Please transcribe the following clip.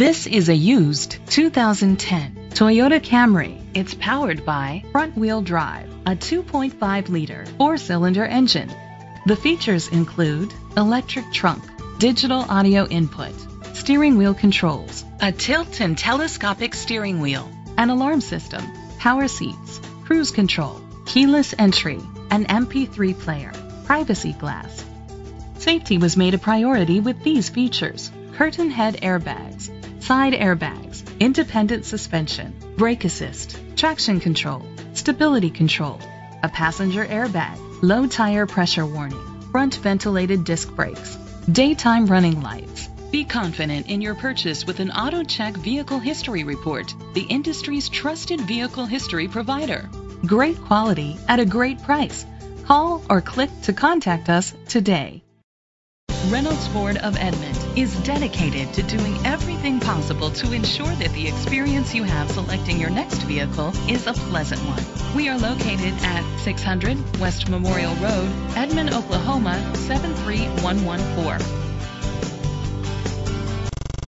This is a used 2010 Toyota Camry. It's powered by front-wheel drive, a 2.5 liter four-cylinder engine. The features include electric trunk, digital audio input, steering wheel controls, a tilt and telescopic steering wheel, an alarm system, power seats, cruise control, keyless entry, an MP3 player, privacy glass. Safety was made a priority with these features. Curtain head airbags, side airbags, independent suspension, brake assist, traction control, stability control, a passenger airbag, low tire pressure warning, front ventilated disc brakes, daytime running lights. Be confident in your purchase with an AutoCheck Vehicle History Report, the industry's trusted vehicle history provider. Great quality at a great price. Call or click to contact us today. Reynolds Ford of Edmond is dedicated to doing everything possible to ensure that the experience you have selecting your next vehicle is a pleasant one. We are located at 600 West Memorial Road, Edmond, Oklahoma 73114.